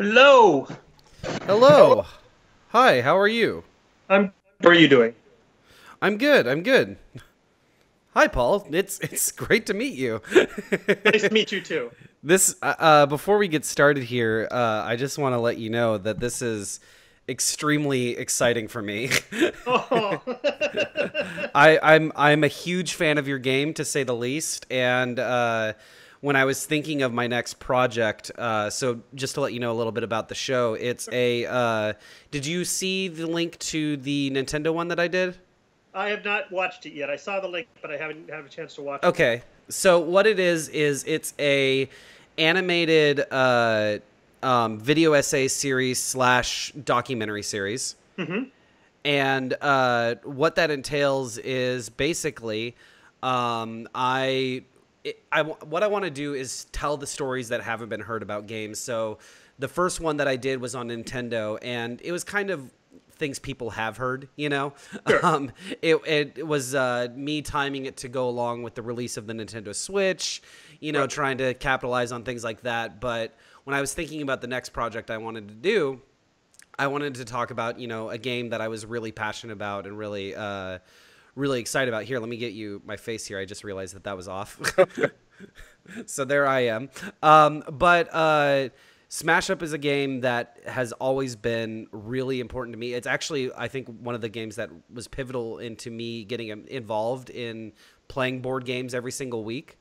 Hello. Hello. Hi, how are you? I'm. How are you doing? I'm good. I'm good. Hi, Paul. It's it's great to meet you. nice to meet you too. This uh, uh, before we get started here, uh, I just want to let you know that this is extremely exciting for me. Oh. I, I'm I'm a huge fan of your game to say the least, and uh, when I was thinking of my next project, uh, so just to let you know a little bit about the show, it's a. Uh, did you see the link to the Nintendo one that I did? I have not watched it yet. I saw the link, but I haven't had a chance to watch it. Okay, so what it is is it's a animated uh, um, video essay series slash documentary series, and uh, what that entails is basically um, I. It, I what I want to do is tell the stories that haven't been heard about games. So the first one that I did was on Nintendo, and it was kind of things people have heard, you know. Um, it, it was uh, me timing it to go along with the release of the Nintendo Switch, you know, trying to capitalize on things like that. But when I was thinking about the next project I wanted to do, I wanted to talk about, you know, a game that I was really passionate about and really, uh, really excited about. Here, let me get you my face here. I just realized that that was off. so there I am. Um, but uh, Smash Up is a game that has always been really important to me. It's actually, I think, one of the games that was pivotal into me getting involved in playing board games every single week.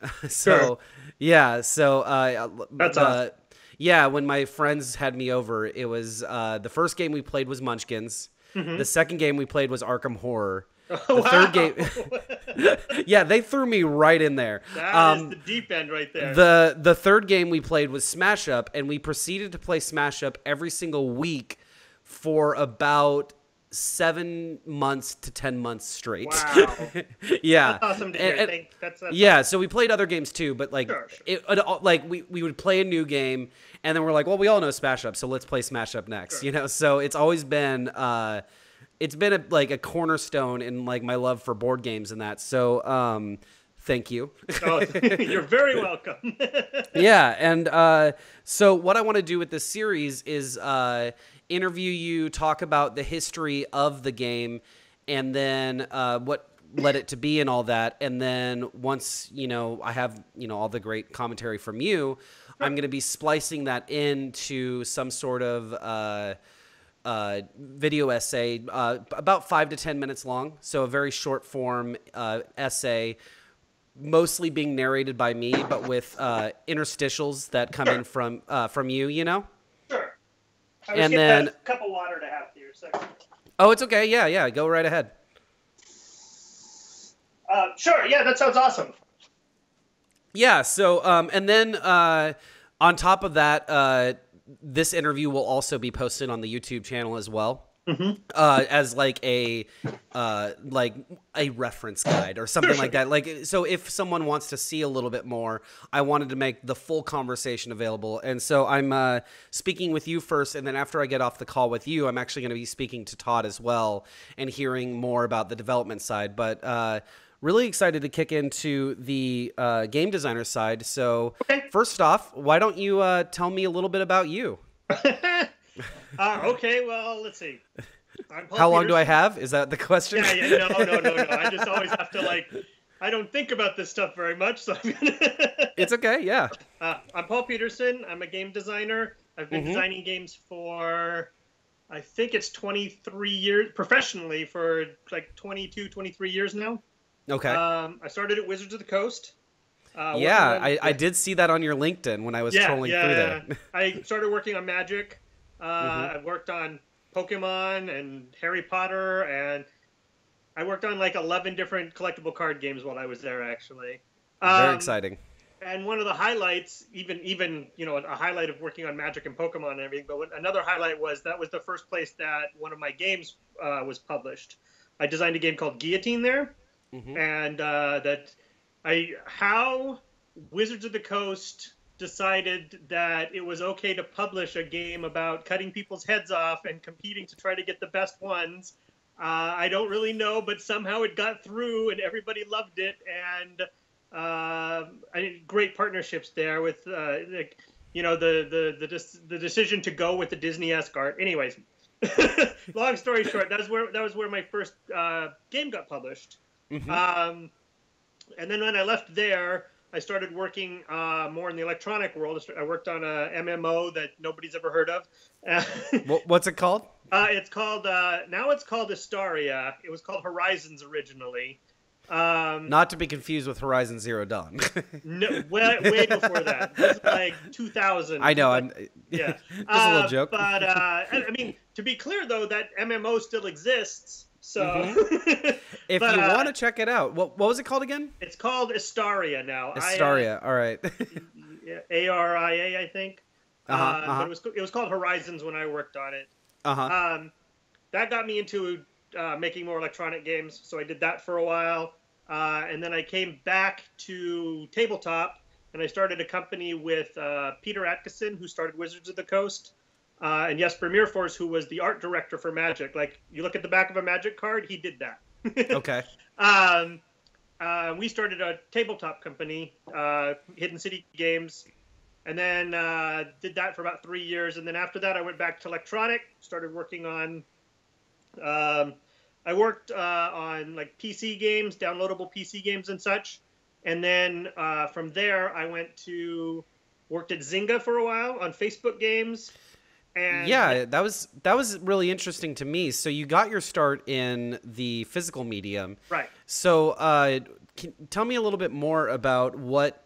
so, Sure. yeah. So, uh, That's uh, awesome. yeah, when my friends had me over, it was uh, the first game we played was Munchkins. Mm-hmm. The second game we played was Arkham Horror. The Wow. third game, yeah, they threw me right in there. That is Um, the deep end right there. the the third game we played was Smash Up, and we proceeded to play Smash Up every single week for about seven months to ten months straight. Wow. yeah, That's awesome to hear. and- Thank- that's, that's yeah, so we played other games too, but like, Sure, sure. it, it like we, we would play a new game, and then we're like, well, we all know Smash Up, so let's play Smash Up next, you know. So it's always been, uh, it's been a, like a cornerstone in like my love for board games and that. So, um, thank you. Oh, you're very welcome. yeah, and uh, so what I want to do with this series is uh, interview you, talk about the history of the game, and then uh, what led it to be and all that. And then once you know I have you know all the great commentary from you, I'm going to be splicing that into some sort of. Uh, uh, video essay, uh, about five to ten minutes long. So a very short form uh, essay, mostly being narrated by me, but with uh, interstitials that come in from uh, from you. You know. And then- a cup of water to have here. So. Oh, it's okay. Yeah, yeah. Go right ahead. Uh, sure. Yeah, that sounds awesome. Yeah. So, um, and then uh, on top of that, uh, this interview will also be posted on the YouTube channel as well. Uh, as like a uh, like a reference guide or something like that. Like so, if someone wants to see a little bit more, I wanted to make the full conversation available. And so I'm uh, speaking with you first, and then after I get off the call with you, I'm actually going to be speaking to Todd as well and hearing more about the development side. But uh, really excited to kick into the uh, game designer side. So Okay. first off, why don't you uh, tell me a little bit about you? Uh, okay. Well, let's see. How long do I have? Is that the question? Yeah, yeah, no, no, no, no. I just always have to like. I don't think about this stuff very much, so I'm gonna. It's okay. Yeah. Uh, I'm Paul Peterson. I'm a game designer. I've been Mhm. designing games for, I think it's 23 years, professionally for like 22, 23 years now. Okay. Um, I started at Wizards of the Coast. Uh, yeah, on- I, I did see that on your LinkedIn when I was yeah, trolling yeah, through yeah. there. I started working on Magic. Uh, Mhm. I've worked on Pokemon and Harry Potter, and I worked on like 11 different collectible card games while I was there, actually. Very Um, exciting. and one of the highlights even even you know a highlight of working on magic and pokemon and everything but another highlight was that was the first place that one of my games uh, was published i designed a game called guillotine there Mhm. and uh, that i how wizards of the coast decided that it was okay to publish a game about cutting people's heads off and competing to try to get the best ones uh, i don't really know but somehow it got through and everybody loved it and uh, I, great partnerships there with uh, like you know the the the, the decision to go with the Disney-esque art. Anyways, long story short, that was where that was where my first uh, game got published. Mm-hmm. Um, and then when I left there, I started working uh, more in the electronic world. I worked on a MMO that nobody's ever heard of. What's it called? Uh, it's called uh, now. It's called Istaria. It was called Horizons originally. Um, Not to be confused with Horizon Zero Dawn. no, way, way before that. It's like 2000. I know. Like, I'm yeah. Just a little uh, joke. But uh, I mean, to be clear though, that MMO still exists. So, mm-hmm. if but, you uh, want to check it out, what what was it called again? It's called Istaria now. Istaria. I, All right. A R I A, I think. Uh-huh, uh, uh-huh. It was it was called Horizons when I worked on it. Uh-huh. Um, that got me into uh, making more electronic games, so I did that for a while, uh, and then I came back to tabletop, and I started a company with uh, Peter Adkison, who started Wizards of the Coast, uh, and Jesper Myrfors, who was the art director for Magic. Like you look at the back of a Magic card, he did that. okay. Um, uh, we started a tabletop company, uh, Hidden City Games, and then uh, did that for about three years. And then after that, I went back to electronic, started working on. Um, I worked uh, on like PC games, downloadable PC games and such. And then uh, from there, I went to worked at Zynga for a while on Facebook games. And yeah, that was that was really interesting to me. So you got your start in the physical medium, right? So uh, can, tell me a little bit more about what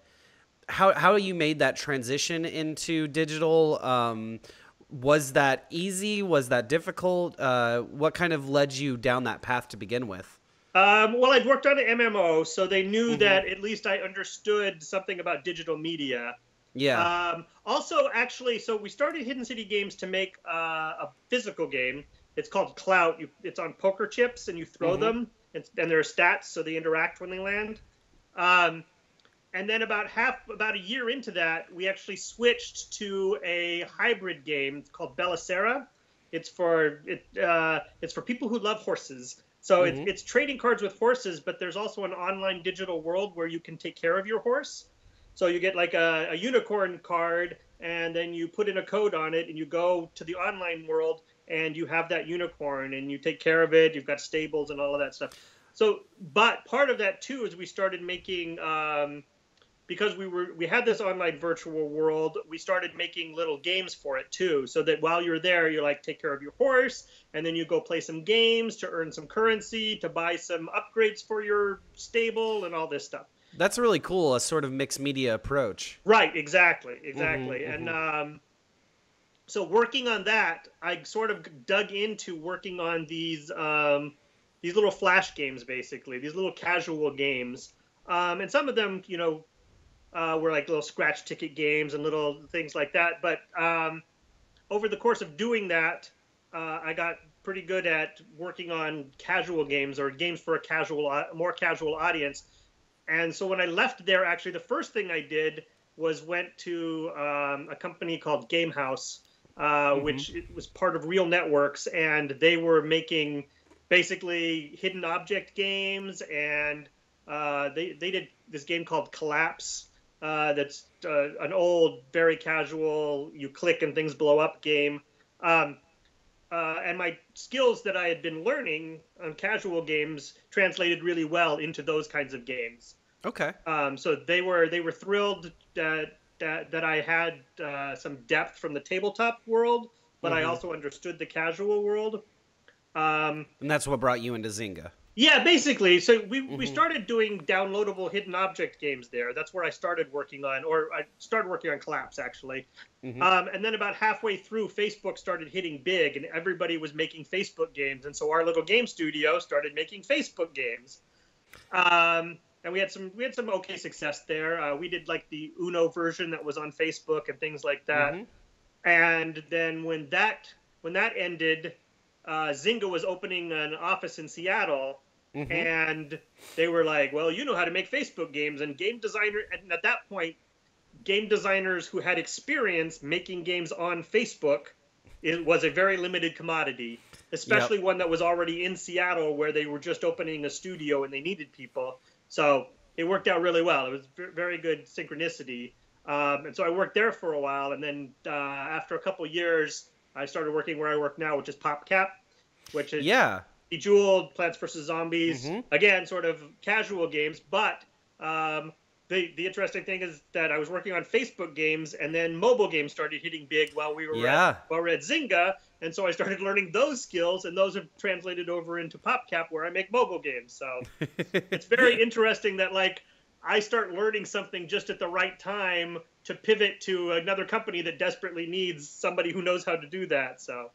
how how you made that transition into digital. Um, was that easy? Was that difficult? Uh, what kind of led you down that path to begin with? Um, well, I'd worked on an MMO, so they knew mm-hmm. that at least I understood something about digital media. Yeah. Um, also, actually, so we started Hidden City Games to make uh, a physical game. It's called Clout. You, it's on poker chips, and you throw mm-hmm. them, and, and there are stats, so they interact when they land. Um, and then about half about a year into that we actually switched to a hybrid game called Bella Sara it's for it uh, it's for people who love horses so mm-hmm. it's, it's trading cards with horses but there's also an online digital world where you can take care of your horse so you get like a, a unicorn card and then you put in a code on it and you go to the online world and you have that unicorn and you take care of it you've got stables and all of that stuff. So but part of that too is we started making um, because we were we had this online virtual world we started making little games for it too so that while you're there you like take care of your horse and then you go play some games to earn some currency to buy some upgrades for your stable and all this stuff that's really cool a sort of mixed media approach right exactly exactly mm-hmm, and mm-hmm. um so working on that i sort of dug into working on these um these little flash games basically these little casual games um, and some of them, you know, uh, were like little scratch ticket games and little things like that. But um, over the course of doing that, uh, I got pretty good at working on casual games or games for a casual, more casual audience. And so when I left there, actually, the first thing I did was went to um, a company called Gamehouse, uh, mm-hmm. which was part of Real Networks, and they were making basically hidden object games, and uh, they they did this game called Collapse, uh, that's uh, an old, very casual, you click and things blow up game. Um, uh, and my skills that I had been learning on casual games translated really well into those kinds of games. Okay. Um, so they were they were thrilled that that, that I had uh, some depth from the tabletop world, but mm-hmm. I also understood the casual world. Um, and that's what brought you into Zynga. Yeah, basically. So we, mm-hmm. we started doing downloadable hidden object games there. That's where I started working on, or I started working on Collapse actually. Mm-hmm. Um, and then about halfway through, Facebook started hitting big, and everybody was making Facebook games. And so our little game studio started making Facebook games. Um, and we had some we had some okay success there. Uh, we did like the Uno version that was on Facebook and things like that. Mm-hmm. And then when that when that ended, uh, Zynga was opening an office in Seattle, mm-hmm. and they were like, "Well, you know how to make Facebook games." And game designer, and at that point, game designers who had experience making games on Facebook, it was a very limited commodity, especially yep. one that was already in Seattle, where they were just opening a studio and they needed people. So it worked out really well. It was very good synchronicity. Um, and so I worked there for a while, and then uh, after a couple years, I started working where I work now, which is PopCap, which is Yeah. Bejeweled, Plants vs Zombies. Mhm. Again, sort of casual games, but um, the the interesting thing is that I was working on Facebook games, and then mobile games started hitting big while we were Yeah. at, while we were at Zynga, and so I started learning those skills, and those have translated over into PopCap, where I make mobile games. So it's very interesting that like I start learning something just at the right time to pivot to another company that desperately needs somebody who knows how to do that. So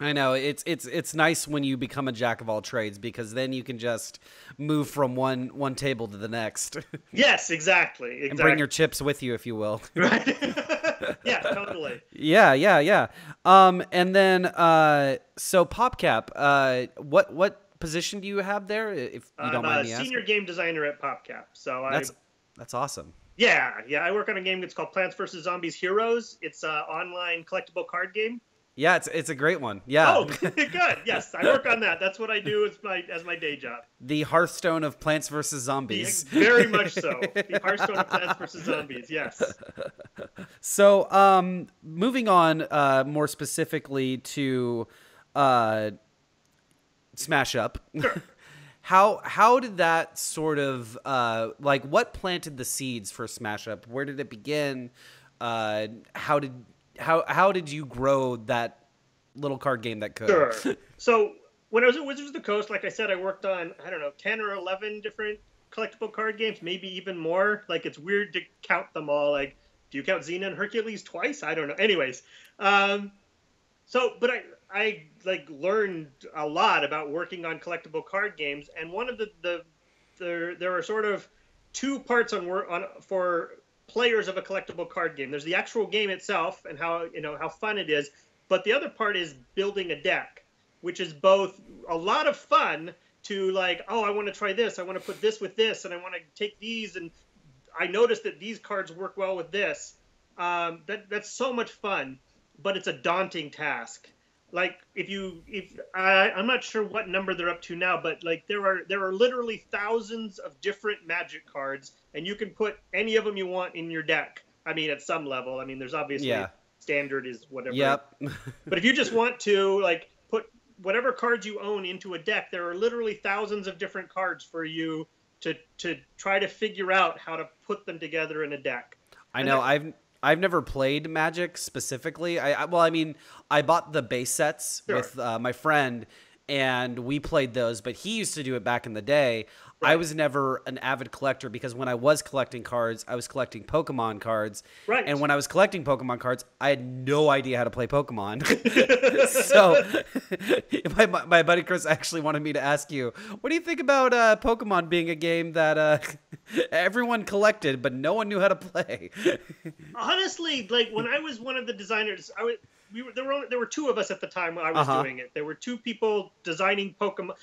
I know it's it's it's nice when you become a jack of all trades because then you can just move from one one table to the next yes, exactly, exactly. and bring your chips with you if you will. right. yeah, totally. yeah, yeah, yeah. Um, and then uh, so PopCap, uh, what what position do you have there? If you don't I'm mind a me senior asking. game designer at PopCap. So I That's that's awesome. yeah yeah I work on a game that's called Plants vs Zombies Heroes. It's an online collectible card game. Yeah, it's it's a great one. Yeah. Oh, good. Yes, I work on that. That's what I do as my as my day job. the Hearthstone of Plants vs The- Zombies. very much so. The Hearthstone of Plants vs Zombies. Yes. So, um, moving on uh, more specifically to uh, Smash Up. how how did that sort of uh, like what planted the seeds for Smash Up? Where did it begin? Uh, how did how how did you grow that little card game that could? Sure. so when I was at Wizards of the Coast, like I said, I worked on I don't know ten or eleven different collectible card games, maybe even more. Like it's weird to count them all. Like, do you count Xena and Hercules twice? I don't know. Anyways, um, so but I I like learned a lot about working on collectible card games, and one of the the there there are sort of two parts on work on for players of a collectible card game. There's the actual game itself and how you know how fun it is, but the other part is building a deck, which is both a lot of fun to like, oh, I want to try this, I want to put this with this, and I want to take these, and I noticed that these cards work well with this. Um, that that's so much fun, but it's a daunting task. Like if you if I, I'm not sure what number they're up to now, but like there are there are literally thousands of different magic cards, and you can put any of them you want in your deck. I mean, at some level. I mean, there's obviously Yeah. standard is whatever. Yep. But if you just want to like put whatever cards you own into a deck, there are literally thousands of different cards for you to to try to figure out how to put them together in a deck. I And know. there- I've I've never played Magic specifically. I, I well, I mean, I bought the base sets Sure. with uh, my friend, and we played those. But he used to do it back in the day. I was never an avid collector because when I was collecting cards, I was collecting Pokemon cards. Right. And when I was collecting Pokemon cards, I had no idea how to play Pokemon. so my, my my buddy Chris actually wanted me to ask you, what do you think about uh, Pokemon being a game that uh, everyone collected but no one knew how to play? honestly, like when I was one of the designers, I was we were there were only, there were two of us at the time when I was Uh-huh. doing it. There were two people designing Pokemon,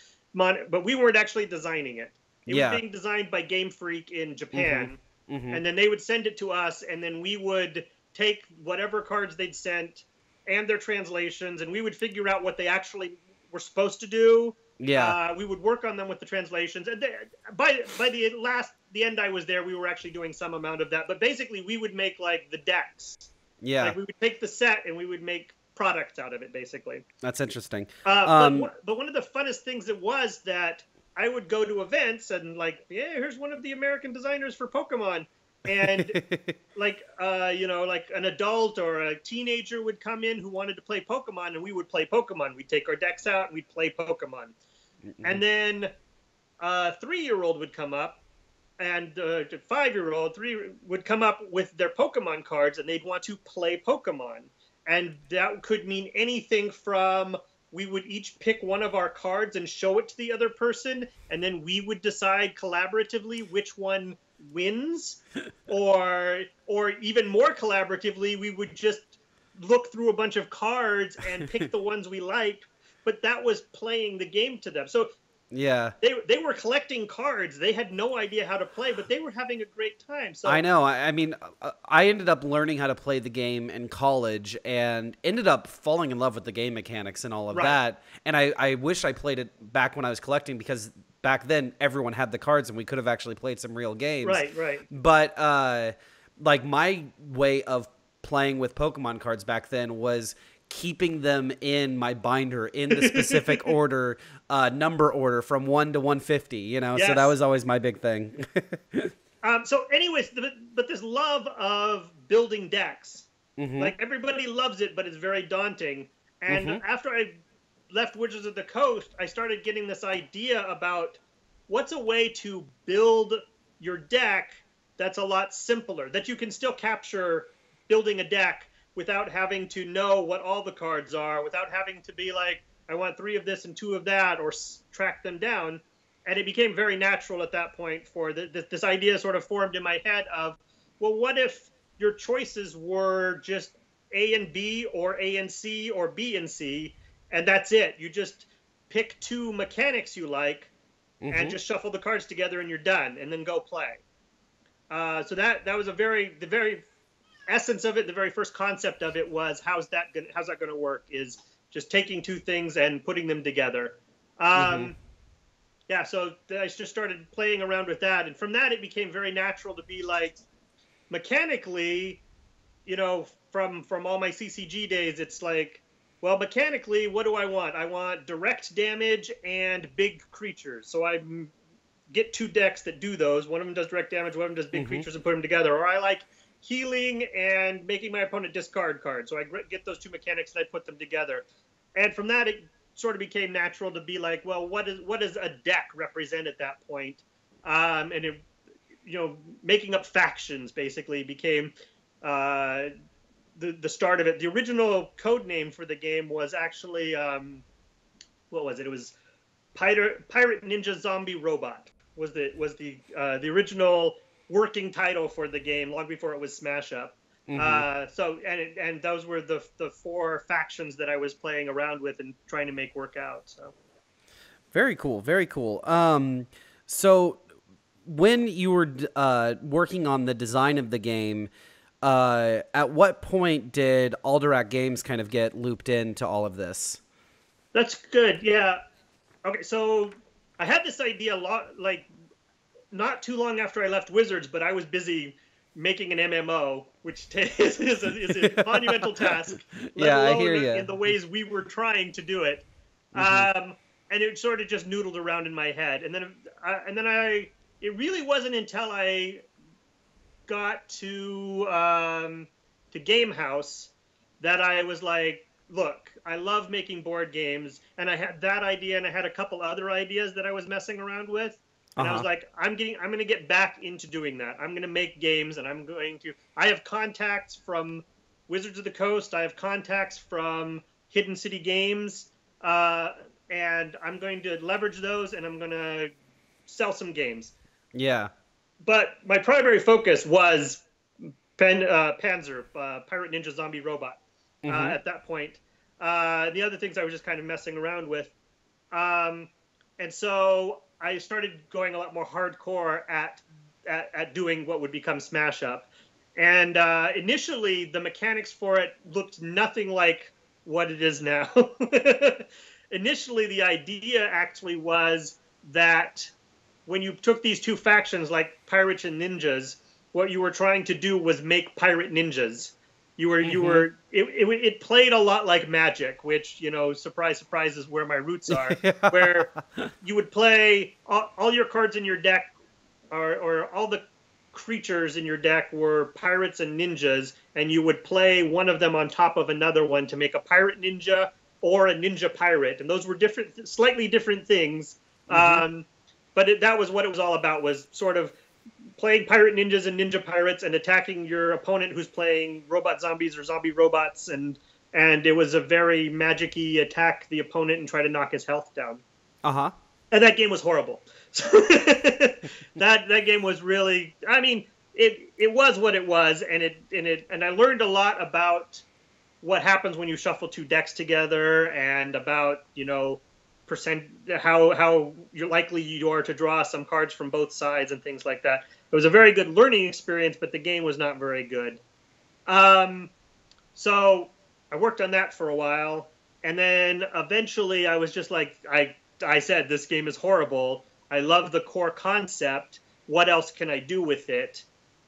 but we weren't actually designing it. It Yeah. was being designed by Game Freak in Japan, Mhm. and then they would send it to us, and then we would take whatever cards they'd sent and their translations, and we would figure out what they actually were supposed to do. Yeah. Uh, we would work on them with the translations, and they, by by the last the end I was there, we were actually doing some amount of that. But basically, we would make like the decks. yeah. Like we would take the set and we would make products out of it, basically. That's interesting. Uh, Um, but, one- but one of the funnest things it was that I would go to events and like, yeah, here's one of the American designers for Pokemon, and like, uh, you know, like an adult or a teenager would come in who wanted to play Pokemon, and we would play Pokemon. We'd take our decks out and we'd play Pokemon, and then a three-year-old would come up. And uh, a five-year-old, three would come up with their Pokemon cards, and they'd want to play Pokemon and that could mean anything from we would each pick one of our cards and show it to the other person and then we would decide collaboratively which one wins. Or or even more collaboratively we would just look through a bunch of cards and pick the ones we liked but that was playing the game to them. So yeah. they, they were collecting cards they had no idea how to play but they were having a great time so I know. I, I mean, uh, I ended up learning how to play the game in college and ended up falling in love with the game mechanics and all of Right. that. And I, I wish I played it back when I was collecting because back then everyone had the cards and we could have actually played some real games. right right But uh, like my way of playing with Pokemon cards back then was keeping them in my binder in the specific order, uh, number order from one to one fifty. You know, yes. so that was always my big thing. um, so, anyways, but this love of building decks, mm-hmm. like everybody loves it, but it's very daunting. And mm-hmm. after I left Wizards of the Coast, I started getting this idea about what's a way to build your deck that's a lot simpler that you can still capture building a deck without having to know what all the cards are, without having to be like, I want three of this and two of that, or track them down. And it became very natural at that point for the, the, this idea sort of formed in my head of, well, what if your choices were just A and B, or A and C, or B and C, and that's it? You just pick two mechanics you like, mm-hmm. and just shuffle the cards together, and you're done, and then go play. Uh, so that that was a very the very essence of it, the very first concept of it was how's that gonna, how's that going to work? Is just taking two things and putting them together. Um, mm-hmm. Yeah, so I just started playing around with that, and from that it became very natural to be like, mechanically, you know, from from all my CCG days, it's like, well, mechanically, what do I want? I want direct damage and big creatures. So I get two decks that do those. One of them does direct damage, one of them does big mm-hmm. creatures, and put them together. Or I like healing and making my opponent discard cards. So I get those two mechanics and I put them together. And from that, it sort of became natural to be like, well, what is what does a deck represent at that point? Um, and it, you know, making up factions basically became uh, the the start of it. The original code name for the game was actually um, what was it? It was Pirate Pirate Ninja Zombie Robot was the was the uh, the original working title for the game long before it was Smash Up. Mm-hmm. Uh, so and and those were the the four factions that I was playing around with and trying to make work out. So very cool, very cool. Um, so when you were uh, working on the design of the game, uh, at what point did Alderac Games kind of get looped into all of this? That's good. Yeah. Okay, so I had this idea a lot like not too long after I left Wizards, but I was busy making an MMO, which is, is, a, is a monumental task. yeah, I hear you. In the ways we were trying to do it, mm-hmm. um, and it sort of just noodled around in my head, and then uh, and then I it really wasn't until I got to um, to Game House that I was like, look, I love making board games, and I had that idea, and I had a couple other ideas that I was messing around with and uh-huh. I was uh-huh. like, I'm getting, I'm going to get back into doing that. I'm going to make games, and I'm going to. I have contacts from Wizards of the Coast. I have contacts from Hidden City Games, uh, and I'm going to leverage those, and I'm going to sell some games. Yeah. But my primary focus was Pen, uh, Panzer, uh, Pirate Ninja Zombie Robot. Uh, mm-hmm. at that point, uh, the other things I was just kind of messing around with. Um, and so I started going a lot more hardcore at at, at doing what would become Smash Up. And uh, initially, the mechanics for it looked nothing like what it is now. initially, the idea actually was that when you took these two factions, like pirates and ninjas, what you were trying to do was make pirate ninjas. You were, mm-hmm. you were. It, it, it, played a lot like Magic, which you know, surprise, surprise, is where my roots are. where you would play all, all, your cards in your deck, or, or all the creatures in your deck were pirates and ninjas, and you would play one of them on top of another one to make a pirate ninja or a ninja pirate, and those were different, slightly different things. Mm-hmm. Um, but it, that was what it was all about. Was sort of playing pirate ninjas and ninja pirates and attacking your opponent who's playing robot zombies or zombie robots and and it was a very magicy attack the opponent and try to knock his health down. Uh huh. And that game was horrible. that that game was really. I mean, it it was what it was, and it and it and I learned a lot about what happens when you shuffle two decks together, and about you know percent how how you're likely you are to draw some cards from both sides and things like that. It was a very good learning experience, but the game was not very good. Um, so I worked on that for a while, and then eventually I was just like I I said this game is horrible. I love the core concept. What else can I do with it?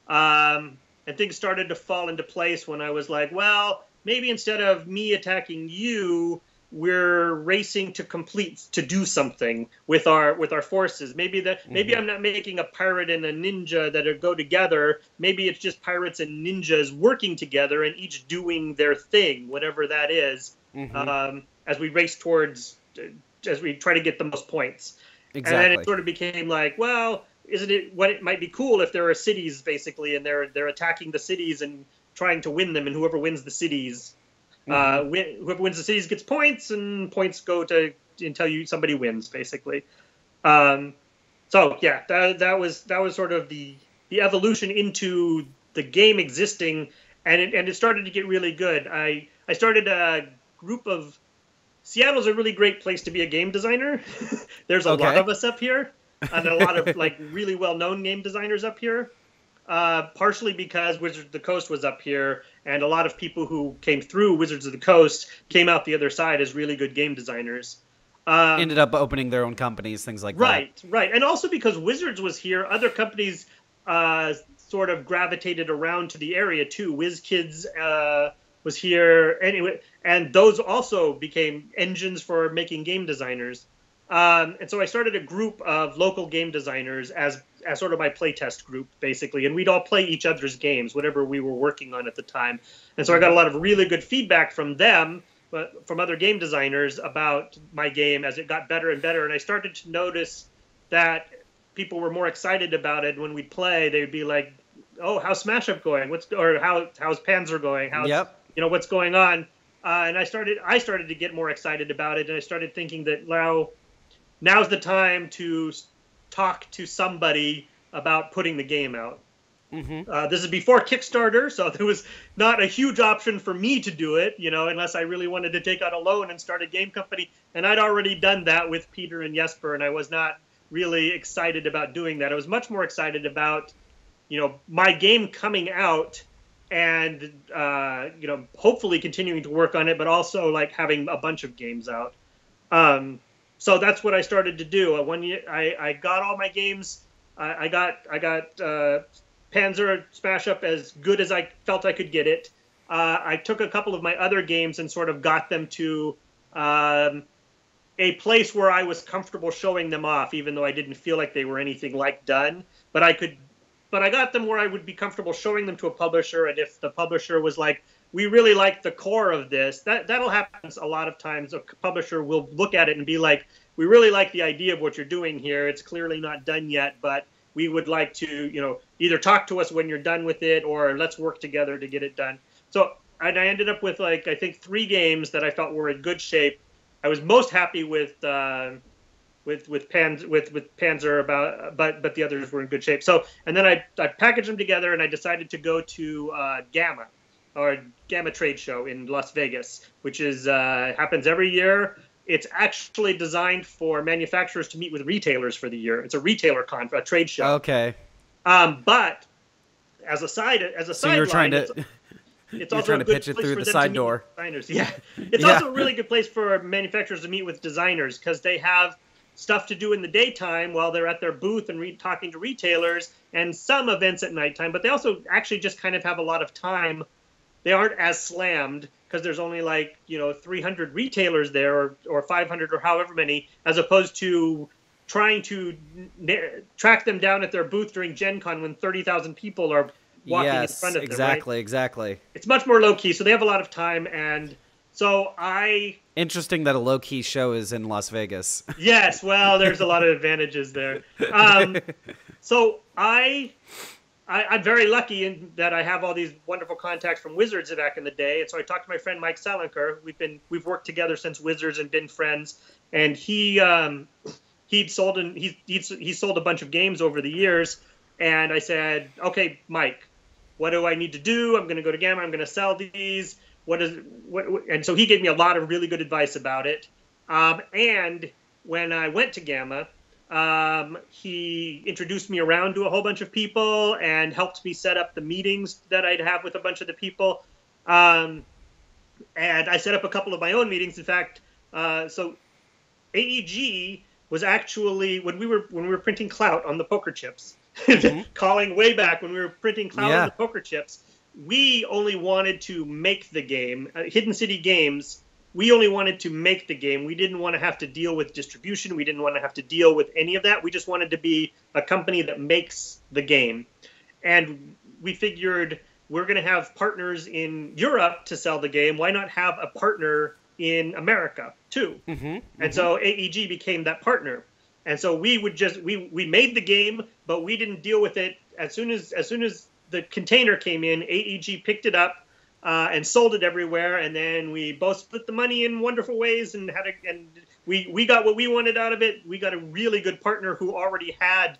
Um, and things started to fall into place when I was like, well, maybe instead of me attacking you, we're racing to complete to do something with our with our forces maybe that mm-hmm. maybe i'm not making a pirate and a ninja that go together maybe it's just pirates and ninjas working together and each doing their thing whatever that is, mm-hmm. um, as we race towards as we try to get the most points exactly. and then it sort of became like well isn't it what it might be cool if there are cities basically and they're they're attacking the cities and trying to win them and whoever wins the cities uh, mm-hmm. win, whoever wins the cities gets points and points go to until you somebody wins basically um, so yeah that, that was that was sort of the the evolution into the game existing and it, and it started to get really good i i started a group of seattle's a really great place to be a game designer there's a okay. lot of us up here and a lot of like really well-known game designers up here. Uh, partially because Wizards of the Coast was up here, and a lot of people who came through Wizards of the Coast came out the other side as really good game designers. Um, Ended up opening their own companies, things like right, that. Right, right, and also because Wizards was here, other companies uh, sort of gravitated around to the area too. WizKids uh, was here anyway, and those also became engines for making game designers. Um, and so I started a group of local game designers as as sort of my playtest group, basically, and we'd all play each other's games, whatever we were working on at the time. And so I got a lot of really good feedback from them, but from other game designers about my game as it got better and better. And I started to notice that people were more excited about it when we'd play. They'd be like, "Oh, how's Smash Up going? What's or how how's Panzer going? How's yep. you know what's going on?" Uh, and I started I started to get more excited about it, and I started thinking that now now's the time to talk to somebody about putting the game out. Mm-hmm. Uh, this is before Kickstarter, so there was not a huge option for me to do it, you know, unless I really wanted to take out a loan and start a game company. And I'd already done that with Peter and Jesper, and I was not really excited about doing that. I was much more excited about, you know, my game coming out and, uh, you know, hopefully continuing to work on it, but also like having a bunch of games out. Um, so that's what I started to do. You, I, I got all my games, I, I got I got uh, Panzer Smash Up as good as I felt I could get it. Uh, I took a couple of my other games and sort of got them to um, a place where I was comfortable showing them off, even though I didn't feel like they were anything like done. But I could, but I got them where I would be comfortable showing them to a publisher, and if the publisher was like, we really like the core of this. That that'll happen a lot of times. A publisher will look at it and be like, we really like the idea of what you're doing here. It's clearly not done yet, but we would like to, you know, either talk to us when you're done with it or let's work together to get it done. So and I ended up with like I think three games that I felt were in good shape. I was most happy with uh, with with Panz with with Panzer about, but but the others were in good shape. So and then I I packaged them together and I decided to go to uh, GAMA or GAMA Trade Show in Las Vegas, which is uh, happens every year. It's actually designed for manufacturers to meet with retailers for the year. It's a retailer con, a trade show. Okay. Um, but as a side, as a so side, you're trying to. It's, it's also trying to pitch it through the side door. Designers, yeah. It's yeah. also a really good place for manufacturers to meet with designers because they have stuff to do in the daytime while they're at their booth and re- talking to retailers, and some events at nighttime. But they also actually just kind of have a lot of time they aren't as slammed because there's only like you know 300 retailers there or, or 500 or however many as opposed to trying to n- track them down at their booth during gen con when 30,000 people are walking yes, in front of exactly, them exactly right? exactly it's much more low key so they have a lot of time and so i interesting that a low key show is in las vegas. Yes well there's a lot of advantages there. Um, so i I, am very lucky in that I have all these wonderful contacts from Wizards back in the day, and so I talked to my friend Mike Selinker. We've been we've worked together since Wizards and been friends, and he um, he'd sold and he he'd, he sold a bunch of games over the years, and I said, okay, Mike, what do I need to do? I'm going to go to GAMA. I'm going to sell these. What is what, what? And so he gave me a lot of really good advice about it. Um, and when I went to GAMA, um, he introduced me around to a whole bunch of people and helped me set up the meetings that I'd have with a bunch of the people. Um, and I set up a couple of my own meetings. In fact, uh, so AEG was actually when we were when we were printing clout on the poker chips. mm-hmm. calling way back when we were printing clout Yeah. the poker chips. We only wanted to make the game. Uh, Hidden City Games. We only wanted to make the game. We didn't want to have to deal with distribution. We didn't want to have to deal with any of that. We just wanted to be a company that makes the game. And we figured we're going to have partners in Europe to sell the game. Why not have a partner in America too? Mm-hmm. And so AEG became that partner. And so we would just we we made the game, but we didn't deal with it as soon as as soon as the container came in. AEG picked it up uh, and sold it everywhere, and then we both split the money in wonderful ways and had a and we we got what we wanted out of it. We got a really good partner who already had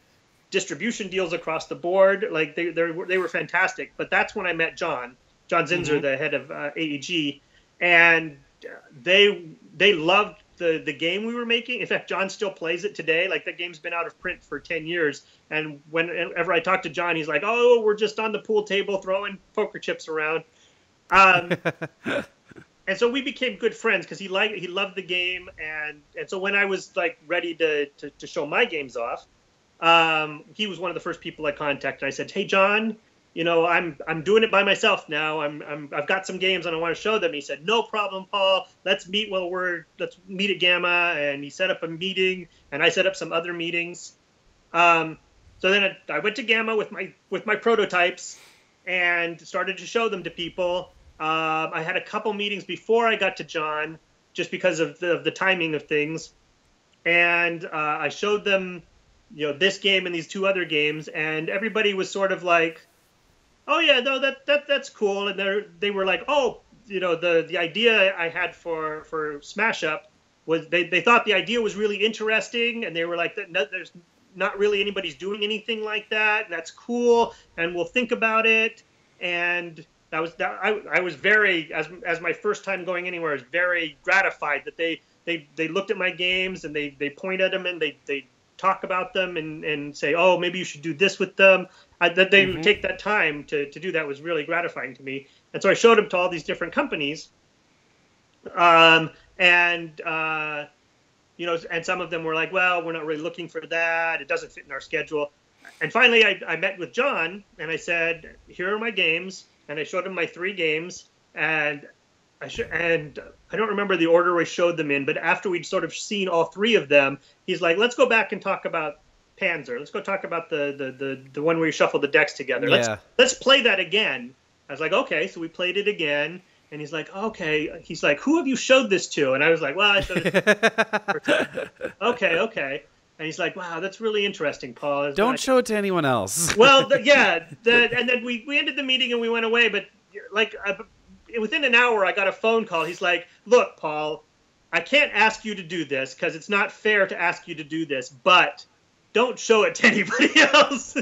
distribution deals across the board. Like they they were, they were fantastic. But that's when I met John John Zinser, Mhm. the head of uh, AEG, and they they loved the the game we were making. In fact, John still plays it today. Like that game's been out of print for ten years. And whenever I talk to John, he's like, "Oh, we're just on the pool table throwing poker chips around." Um, and so we became good friends because he liked he loved the game, and and so when I was like ready to to, to show my games off, um, he was one of the first people I contacted. I said, "Hey, John." You know, I'm I'm doing it by myself now. I'm, I'm I've got some games and I want to show them. He said, "No problem, Paul. Let's meet while we're let's meet at GAMA." And he set up a meeting, and I set up some other meetings. Um, so then I, I went to GAMA with my with my prototypes and started to show them to people. Um, I had a couple meetings before I got to John, just because of the, of the timing of things, and uh, I showed them, you know, this game and these two other games, and everybody was sort of like, "Oh yeah, no, that that that's cool," and they they were like, "Oh, you know, the the idea I had for for Smash Up was they they thought the idea was really interesting, and they were like, "That no, there's not really anybody's doing anything like that. That's cool, and we'll think about it." And that was that. I, I was very as as my first time going anywhere. I was very gratified that they they they looked at my games and they they point at them and they they talk about them and and say, "Oh, maybe you should do this with them." I, that they Mhm. would take that time to to do that was really gratifying to me. And so I showed them to all these different companies. Um, and uh, you know, and some of them were like, "Well, we're not really looking for that. It doesn't fit in our schedule." And finally, I, I met with John and I said, "Here are my games," and I showed him my three games, and I sh- and I don't remember the order I showed them in, but after we'd sort of seen all three of them, he's like, "Let's go back and talk about Panzer. Let's go talk about the the the, the one where you shuffle the decks together. Let's Yeah. let's play that again." I was like, "Okay," so we played it again. And he's like, okay. He's like, who have you showed this to? And I was like, well, I showed it okay, okay. And he's like, wow, that's really interesting, Paul. Don't show it to anyone else. well, the, yeah. The, and then we, we ended the meeting and we went away. But like uh, within an hour, I got a phone call. He's like, look, Paul, I can't ask you to do this because it's not fair to ask you to do this, but don't show it to anybody else.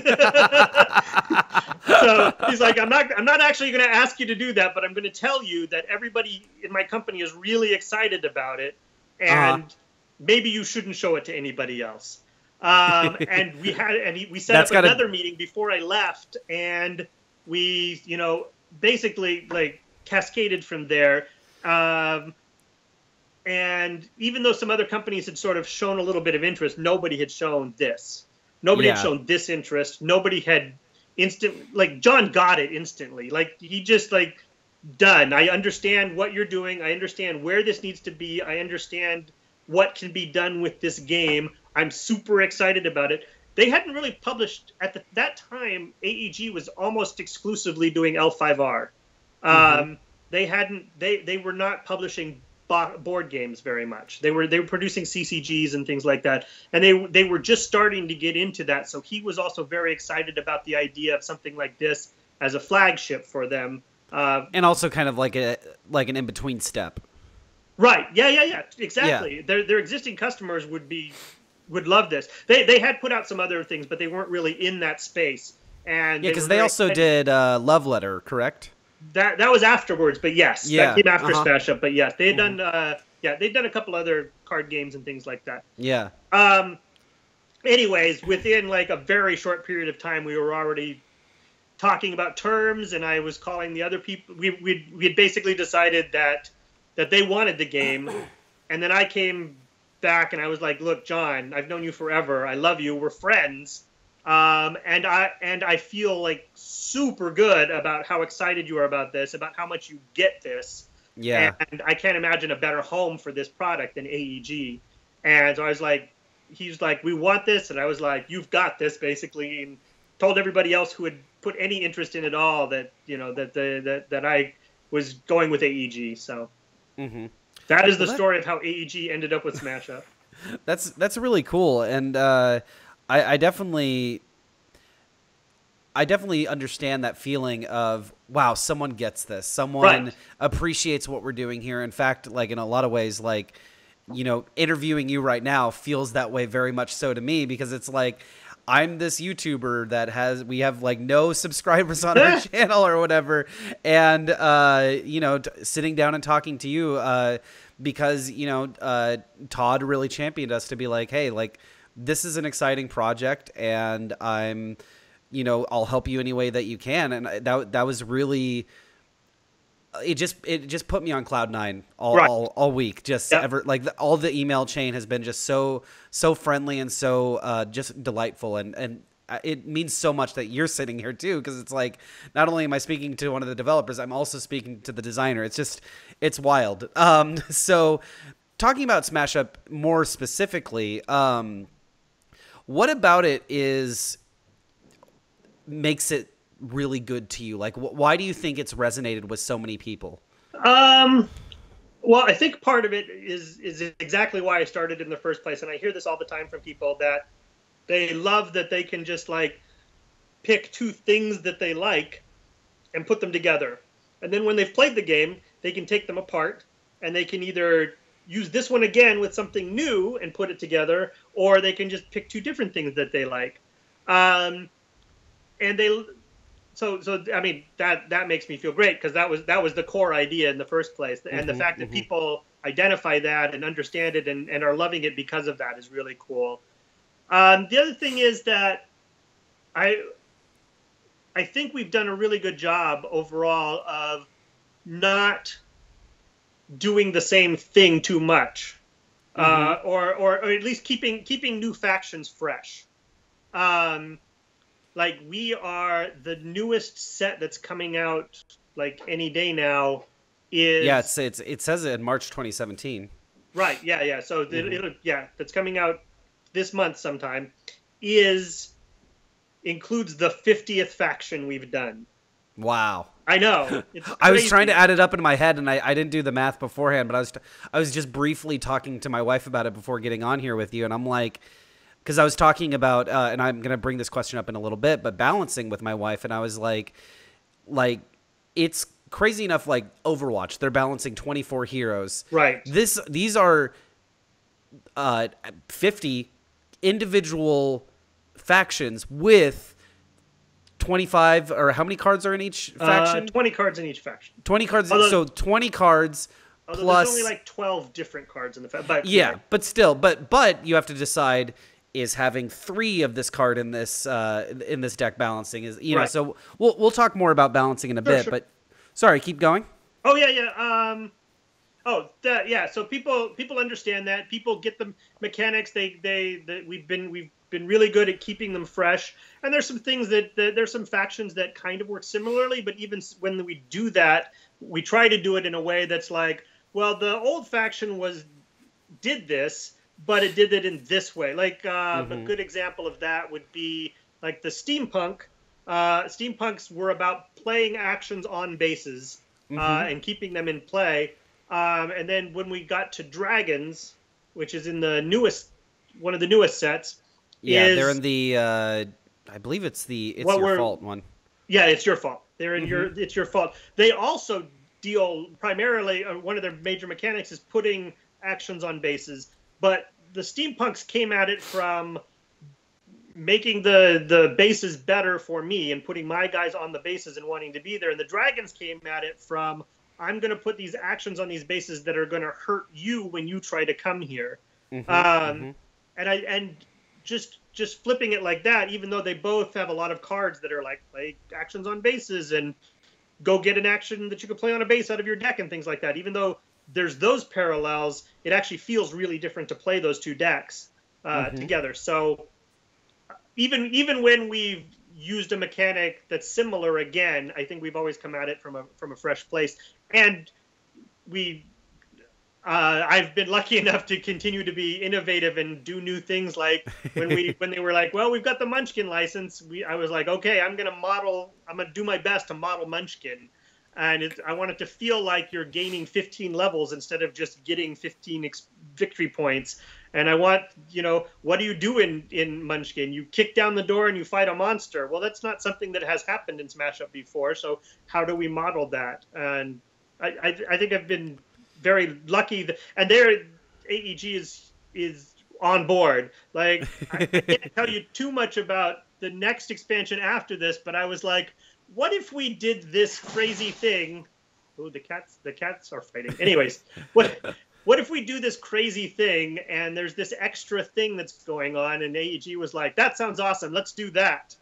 so he's like, I'm not, I'm not actually going to ask you to do that, but I'm going to tell you that everybody in my company is really excited about it, and Uh-huh. Maybe you shouldn't show it to anybody else. Um, and we had, and he, we set That's up gotta- another meeting before I left, and we, you know, basically like cascaded from there. Um, and even though some other companies had sort of shown a little bit of interest, nobody had shown this. Nobody Yeah. had shown this interest. Nobody had instant like John got it instantly. Like he just like done. I understand what you're doing. I understand where this needs to be. I understand what can be done with this game. I'm super excited about it. They hadn't really published at the, that time. AEG was almost exclusively doing L5R. Um, they hadn't. They they were not publishing bo- board games very much. They were they were producing CCGs and things like that, and they they were just starting to get into that. So he was also very excited about the idea of something like this as a flagship for them. Uh, and also kind of like a like an in between step. Right. Yeah. Yeah. Yeah. Exactly. Their their existing customers would be would love this. They they had put out some other things, but they weren't really in that space. And Yeah, because they very also excited- did uh, Love Letter, correct? that. That was afterwards, but yes, Yeah, that came after uh-huh. Smash Up. But yes, they had done. Uh, yeah, they'd done a couple other card games and things like that. Yeah. Um, anyways, within like a very short period of time, we were already talking about terms, and I was calling the other people. We we we had basically decided that that they wanted the game, and then I came back and I was like, "Look, John, I've known you forever. I love you. We're friends. Um, and I and I feel like super good about how excited you are about this, about how much you get this. Yeah. And I can't imagine a better home for this product than AEG. And so I was like, he's like, we want this, and I was like, you've got this, basically, and told everybody else who had put any interest in it all that you know that the that that I was going with AEG. So mm-hmm. that is the story of how AEG ended up with Smash Up. that's that's really cool, and uh, I, I definitely. I definitely understand that feeling of wow, someone gets this. Someone Right. appreciates what we're doing here. In fact, like in a lot of ways, like you know, interviewing you right now feels that way very much so to me because it's like I'm this YouTuber that has we have like no subscribers on our channel or whatever, and uh, you know, t- sitting down and talking to you uh, because you know uh, Todd really championed us to be like, hey, like this is an exciting project, and I'm, you know, I'll help you any way that you can, and I- that that was really. It just it just put me on cloud nine all Right. all, all week. Just Yep. ever like the, all the email chain has been just so so friendly and so uh, just delightful and and it means so much that you're sitting here too because it's like not only am I speaking to one of the developers, I'm also speaking to the designer. It's just it's wild. Um, so talking about Smash Up more specifically, um, what about it is makes it really good to you? Like, wh- why do you think it's resonated with so many people? Um, well, I think part of it is is exactly why I started in the first place, and I hear this all the time from people that they love that they can just like pick two things that they like and put them together, and then when they've played the game, they can take them apart and they can either use this one again with something new and put it together, or they can just pick two different things that they like. Um, and they so so I mean that that makes me feel great because that was that was the core idea in the first place, and the Mhm, fact that mhm. people identify that and understand it and, and are loving it because of that is really cool. Um, the other thing is that I I think we've done a really good job overall of not doing the same thing too much, uh, or, or or at least keeping keeping new factions fresh. Um, like we are the newest set that's coming out like any day now is Yeah, it's it's it says it in March 2017. right yeah yeah so Mhm. it'll yeah that's coming out this month sometime is includes the 50th faction we've done Wow. i know I was trying to add it up in my head, and I, I didn't do the math beforehand. But I was I was just briefly talking to my wife about it before getting on here with you, and I'm like, because I was talking about, uh, and I'm gonna bring this question up in a little bit, but balancing with my wife, and I was like, like it's crazy enough. Like Overwatch, they're balancing 24 heroes. right This these are uh, 50 individual factions with 25 or how many cards are in each uh, faction? 20 cards in each faction 20 cards. Although- so 20 cards plus. there's only like 12 different cards in the fa- but yeah, but still, but but you have to decide is having three of this card in this uh, in this deck balancing is you know. So we'll we'll talk more about balancing in a bit. sure. But sorry, keep going. Oh yeah, yeah. Um, oh, that yeah. So people people understand that. People get the mechanics. They they that we've been we've been really good at keeping them fresh. And there's some things that, that there's some factions that kind of work similarly. But even when we do that, we try to do it in a way that's like, well, the old faction was did this, but it did it in this way. Like uh, a Mhm. good example of that would be like the steampunk. Uh, steampunks were about playing actions on bases uh, Mhm. and keeping them in play. Um, and then when we got to dragons, which is in the newest one of the newest sets, Yeah, is, they're in the. Uh, I believe it's the. It's What your fault one. Yeah, it's your fault. They're in Mm-hmm. your. It's your fault. They also deal primarily. Uh, one of their major mechanics is putting actions on bases, but the steampunks came at it from making the the bases better for me and putting my guys on the bases and wanting to be there. And the dragons came at it from I'm going to put these actions on these bases that are going to hurt you when you try to come here. Mhm, Um, mhm. and I and just just flipping it like that, even though they both have a lot of cards that are like play actions on bases and go get an action that you can play on a base out of your deck and things like that. Even though there's those parallels, it actually feels really different to play those two decks uh, Mhm. together. So even even when we've used a mechanic that's similar again, I think we've always come at it from a from a fresh place. And we uh, I've been lucky enough to continue to be innovative and do new things. Like when we when they were like, "Well, we've got the Munchkin license," we I was like, "Okay, I'm gonna model. I'm gonna do my best to model Munchkin." And it, I want it to feel like you're gaining 15 levels instead of just getting 15 ex- victory points. And I want, you know, what do you do in, in Munchkin? You kick down the door and you fight a monster. Well, that's not something that has happened in Smash Up before. So how do we model that? And I, I, I think I've been very lucky. That, and there, AEG is is on board. Like I can't tell you too much about the next expansion after this, but I was like, what if we did this crazy thing? Oh, the cats the cats are fighting. Anyways, what what if we do this crazy thing and there's this extra thing that's going on and AEG was like, that sounds awesome, let's do that.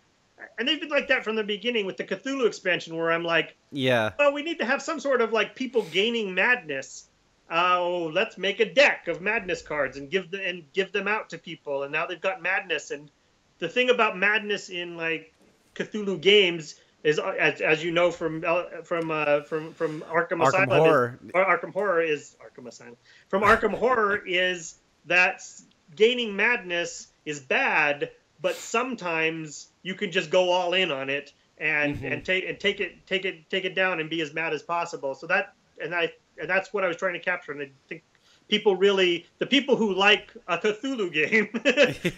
And they've been like that from the beginning with the Cthulhu expansion where I'm like, yeah. Well, we need to have some sort of like people gaining madness. Oh, let's make a deck of madness cards and give the and give them out to people. And now they've got madness. And the thing about madness in like Cthulhu games is, as, as you know from from uh, from from Arkham, Arkham Asylum, Horror. Is, Arkham Horror is Arkham Asylum. From Arkham Horror is that gaining madness is bad, but sometimes you can just go all in on it and mm-hmm. and take and take it take it take it down and be as mad as possible. So that and I and that's what I was trying to capture. And I think people really the people who like a Cthulhu game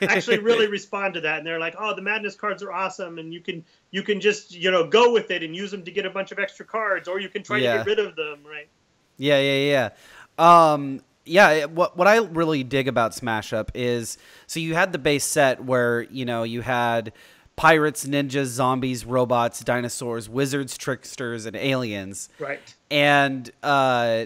actually really respond to that and they're like, "Oh, the madness cards are awesome and you can you can just, you know, go with it and use them to get a bunch of extra cards or you can try yeah. to get rid of them, right?" Yeah, yeah, yeah. Um yeah, what what I really dig about Smash Up is so you had the base set where, you know, you had pirates, ninjas, zombies, robots, dinosaurs, wizards, tricksters, and aliens. Right. And uh,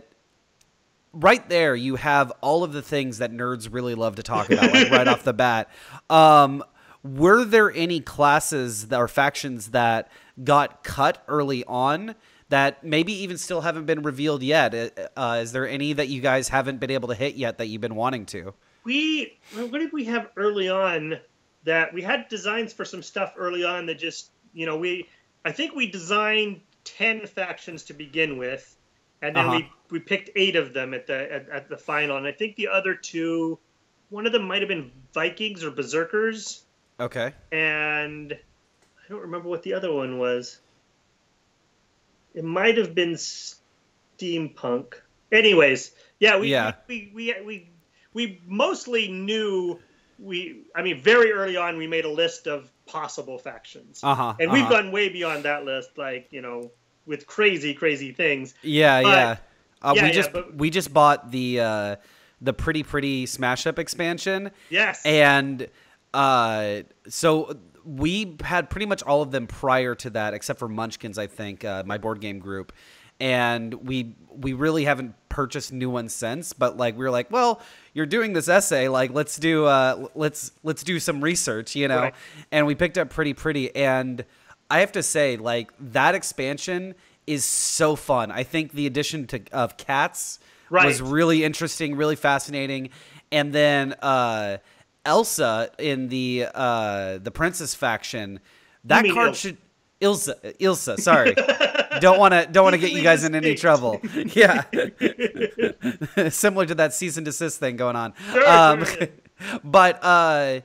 right there, you have all of the things that nerds really love to talk about, like right off the bat. Um, were there any classes that, or factions that got cut early on? That maybe even still haven't been revealed yet. Uh, uh is there any that you guys haven't been able to hit yet that you've been wanting to? We what did we have early on? that we had designs for some stuff early on that just you know we I think we designed ten factions to begin with, and then uh-huh. we we picked eight of them at the at, at, the final, and I think the other two, one of them might have been Vikings or Berserkers. Okay. And I don't remember what the other one was. It might have been steampunk. Anyways, yeah, we yeah. We, we, we we we mostly knew we I mean very early on we made a list of possible factions. Uh-huh, and we've uh-huh. gone way beyond that list like, you know, with crazy crazy things. Yeah, but, yeah. Uh, yeah. we just but, we just bought the uh the pretty pretty smash up expansion. Yes. And uh so we had pretty much all of them prior to that except for Munchkins I think, uh, my board game group and we we really haven't purchased new ones since but like we were like well you're doing this essay like let's do uh let's let's do some research you know right. and we picked up pretty pretty and i have to say like that expansion is so fun i think the addition to of cats right. was really interesting really fascinating and then uh elsa in the uh the princess faction that card should Ilsa, Ilsa, sorry. don't want to don't want to get you guys in any trouble. Yeah, similar to that cease and desist thing going on. Um, but uh,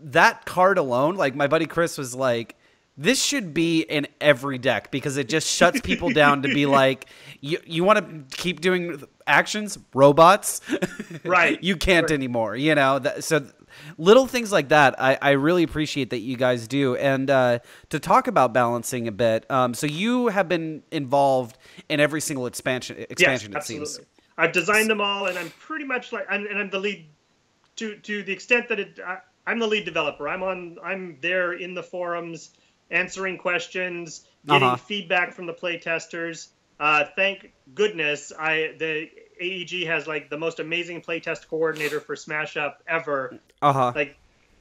that card alone, like my buddy Chris was like, this should be in every deck because it just shuts people down to be like, you you want to keep doing actions, robots, right? you can't right. anymore. You know, so little things like that I, I really appreciate that you guys do and uh, to talk about balancing a bit um, so you have been involved in every single expansion expansion yes, it absolutely. seems i've designed them all and i'm pretty much like I'm, and i'm the lead to to the extent that it I, i'm the lead developer i'm on i'm there in the forums answering questions getting uh-huh. feedback from the playtesters uh, thank goodness I the AEG has like the most amazing playtest coordinator for Smash Up ever. Uh huh. Like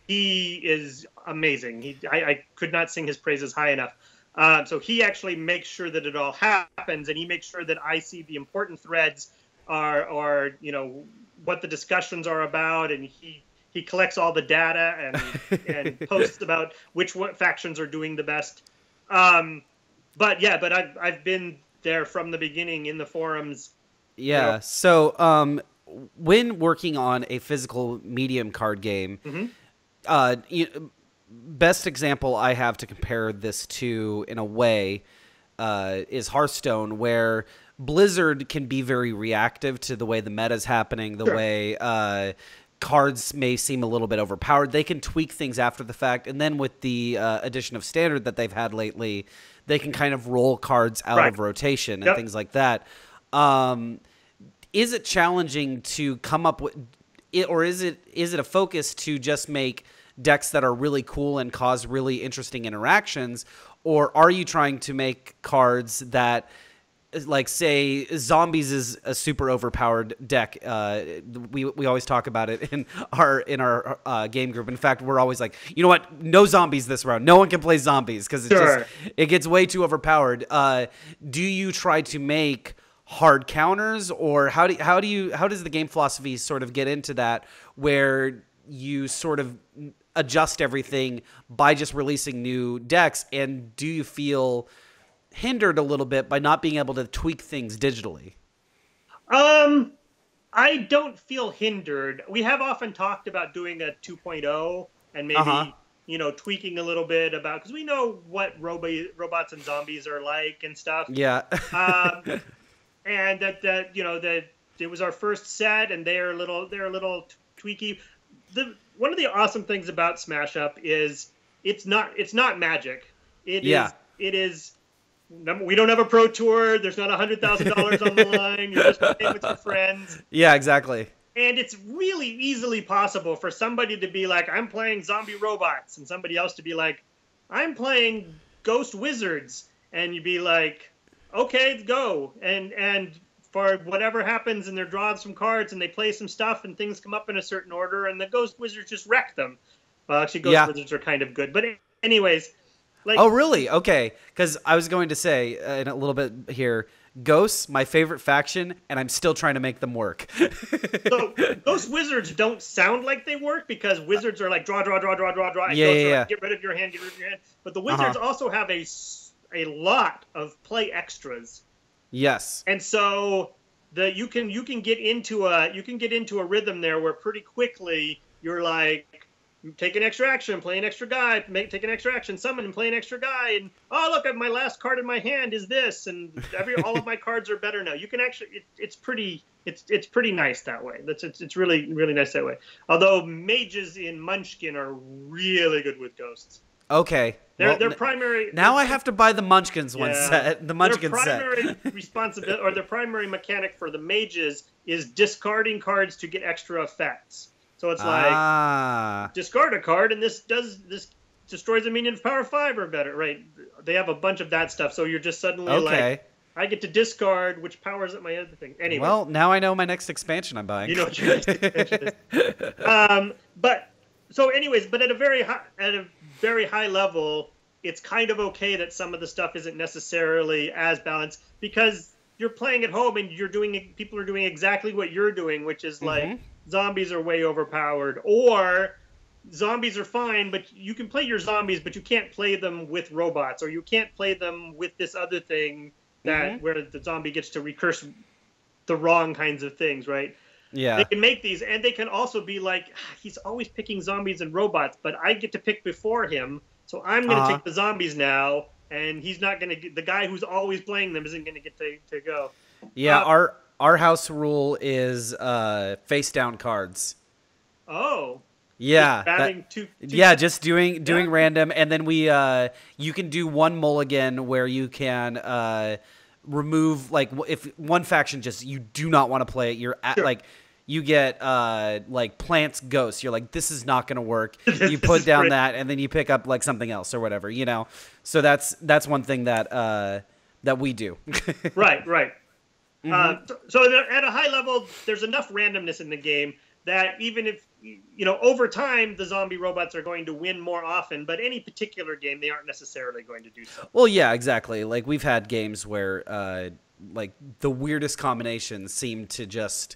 he is amazing. He I, I could not sing his praises high enough. Uh, so he actually makes sure that it all happens, and he makes sure that I see the important threads are are you know what the discussions are about, and he he collects all the data and and posts about which what factions are doing the best. Um, but yeah, but I've I've been there from the beginning in the forums. Yeah. You know. So um, when working on a physical medium card game, mm-hmm. uh, you, best example I have to compare this to in a way uh, is Hearthstone, where Blizzard can be very reactive to the way the meta is happening, the sure. way uh, cards may seem a little bit overpowered. They can tweak things after the fact, and then with the uh, addition of standard that they've had lately, they can kind of roll cards out right. of rotation and yep. things like that. Um, is it challenging to come up with, or is it is it a focus to just make decks that are really cool and cause really interesting interactions, or are you trying to make cards that like say zombies is a super overpowered deck uh, we, we always talk about it in our in our uh, game group. In fact we're always like you know what? No zombies this round. No one can play zombies because it sure. just it gets way too overpowered. Uh, do you try to make hard counters or how do how do you how does the game philosophy sort of get into that where you sort of adjust everything by just releasing new decks? And do you feel hindered a little bit by not being able to tweak things digitally um i don't feel hindered we have often talked about doing a 2.0 and maybe uh-huh. you know tweaking a little bit about because we know what robo- robots and zombies are like and stuff yeah um, and that that you know that it was our first set and they're a little they're a little tweaky the one of the awesome things about Smash Up is it's not it's not magic. It yeah. is it is we don't have a pro tour. There's not a hundred thousand dollars on the line. You're just playing with your friends. Yeah, exactly. And it's really easily possible for somebody to be like, "I'm playing zombie robots," and somebody else to be like, "I'm playing ghost wizards," and you'd be like, "Okay, go." And and for whatever happens and they're drawing some cards and they play some stuff and things come up in a certain order and the ghost wizards just wreck them. Well, actually, ghost yeah. wizards are kind of good, but anyways. Like, oh really? Okay, because I was going to say uh, in a little bit here, ghosts my favorite faction, and I'm still trying to make them work. so ghost wizards don't sound like they work because wizards are like draw, draw, draw, draw, draw, draw. Yeah, yeah, yeah. Like, get rid of your hand, get rid of your hand. But the wizards uh-huh. also have a a lot of play extras Yes. And so the you can you can get into a you can get into a rhythm there where pretty quickly you're like take an extra action, play an extra guy, make take an extra action, summon and play an extra guy, and oh look, my last card in my hand is this, and every all of my cards are better now. You can actually it, it's pretty it's it's pretty nice that way. That's it's, it's really really nice that way. Although mages in Munchkin are really good with ghosts. Okay. Their, well, their primary. Now I have to buy the Munchkins yeah, one set. The Munchkin set. Their primary responsibility or their primary mechanic for the mages is discarding cards to get extra effects. So it's like ah. discard a card and this does this destroys a minion of power five or better, right? They have a bunch of that stuff. So you're just suddenly okay. like. I get to discard, which powers up my other thing. Anyway. Well, now I know my next expansion I'm buying. You know what your next expansion is. um, but so, anyways, but at a very high, at a very high level, it's kind of okay that some of the stuff isn't necessarily as balanced because you're playing at home and you're doing people are doing exactly what you're doing, which is like mm-hmm. Zombies are way overpowered or zombies are fine, but you can play your zombies, but you can't play them with robots or you can't play them with this other thing that mm-hmm. where the zombie gets to recurse the wrong kinds of things, right? Yeah. They can make these, and they can also be like, ah, he's always picking zombies and robots, but I get to pick before him, so I'm going to uh-huh. take the zombies now, and he's not going to the guy who's always playing them isn't going to get to, to go. Yeah, uh, our our house rule is uh, face down cards. Oh. Yeah, that, two, two, yeah, just doing doing yeah. random, and then we uh, you can do one mulligan where you can uh, remove like if one faction just you do not want to play it, you're at sure. like you get uh like plants ghosts you're like this is not going to work you put down great. that and then you pick up like something else or whatever you know so that's that's one thing that uh that we do right right mm-hmm. uh, so at a high level there's enough randomness in the game that even if you know over time the zombie robots are going to win more often but any particular game they aren't necessarily going to do so well yeah exactly like we've had games where uh like the weirdest combinations seem to just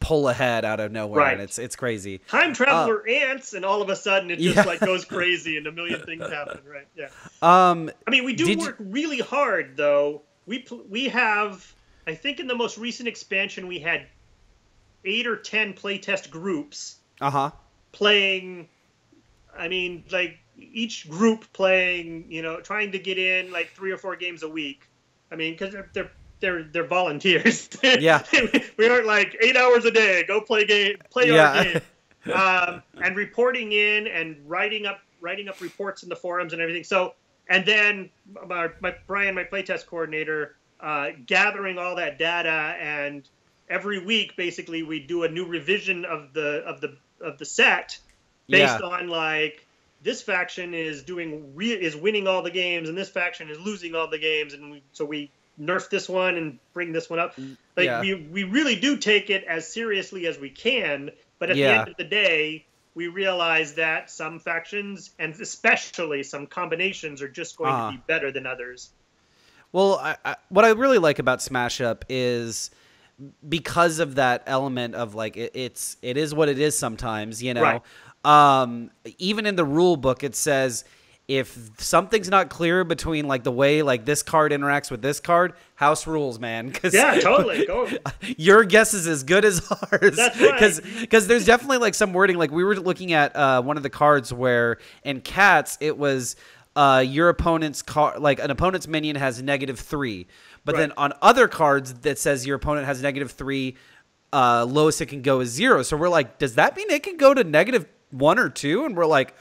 pull ahead out of nowhere, Right. and it's it's crazy. Time traveler ants, and all of a sudden it just Yeah. like goes crazy, and a million things happen. Right? Yeah. Um, I mean, we do Did you- work really hard, though. We pl- we have, I think, in the most recent expansion, we had eight or ten playtest groups uh huh. playing. I mean, like each group playing, you know, trying to get in like three or four games a week. I mean, because they're, they're they're they're volunteers. Yeah. we aren't like eight hours a day. Go play game, play Yeah. our game, um, and reporting in and writing up writing up reports in the forums and everything. So and then my, my Brian, my playtest coordinator, uh, gathering all that data and every week basically we do a new revision of the of the of the set based Yeah. on like this faction is doing re- is winning all the games and this faction is losing all the games and we, so we nerf this one and bring this one up like Yeah. we we really do take it as seriously as we can but at the end of the day we realize that some factions and especially some combinations are just going Uh-huh. to be better than others Well, I, I, what I really like about Smash Up is because of that element of like it, it's it is what it is sometimes, you know. Right. Um, even in the rule book, it says if something's not clear between like the way like this card interacts with this card, house rules, man. 'Cause yeah totally go your guess is as good as ours. That's right. Because there's definitely like some wording. Like we were looking at uh, one of the cards where in cats it was uh, your opponent's car like an opponent's minion has negative three, but then on other cards that says your opponent has negative three, uh, lowest it can go is zero. So we're like, does that mean it can go to negative one or two? And we're like.